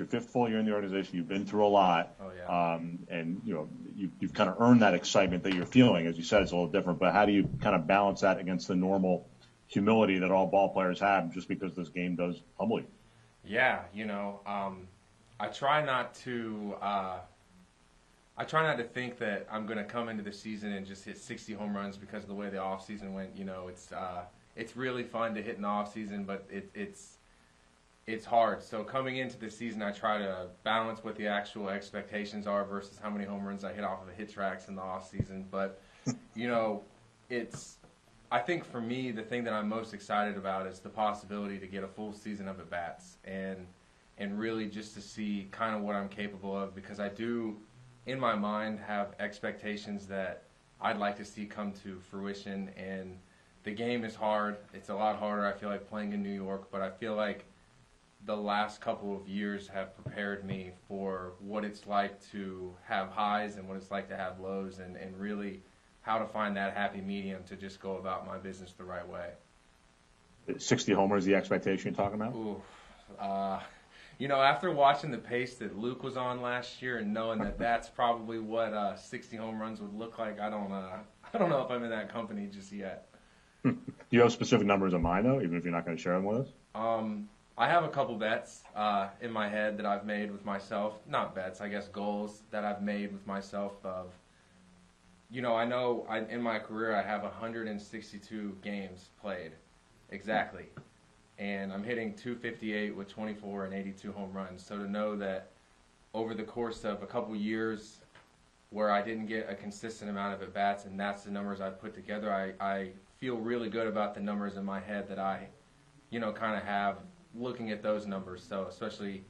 your fifth full year in the organization. You've been through a lot. Oh, yeah. Um, and, you know, you, you've kind of earned that excitement that you're feeling. As you said, it's a little different, but how do you kind of balance that against the normal humility that all ball players have just because this game does humble you? Yeah, you know, um, I try not to. Uh, I try not to think that I'm going to come into the season and just hit 60 home runs because of the way the off season went. You know, it's uh, it's really fun to hit in the off season, but it, it's it's hard. So coming into the season, I try to balance what the actual expectations are versus how many home runs I hit off of the HitTrax in the off season. But you know, it's I think for me, the thing that I'm most excited about is the possibility to get a full season of at bats and and really just to see kind of what I'm capable of because I do, in my mind, have expectations that I'd like to see come to fruition. And the game is hard. It's a lot harder. I feel like playing in New York, but I feel like the last couple of years have prepared me for what it's like to have highs and what it's like to have lows and, and really how to find that happy medium to just go about my business the right way. 60 homers, the expectation you're talking about? Ooh, uh, you know, after watching the pace that Luke was on last year and knowing that that's probably what uh, 60 home runs would look like, I don't, uh, I don't know if I'm in that company just yet. Do you have specific numbers in mind, though, even if you're not going to share them with us? Um, I have a couple bets uh, in my head that I've made with myself. Not bets, I guess goals that I've made with myself. Of, you know, I know I, in my career I have 162 games played, exactly and I'm hitting 258 with 24 and 82 home runs. So to know that over the course of a couple years where I didn't get a consistent amount of at bats, and that's the numbers I put together, I, I feel really good about the numbers in my head that I, you know, kind of have looking at those numbers. So especially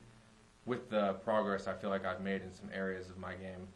with the progress I feel like I've made in some areas of my game.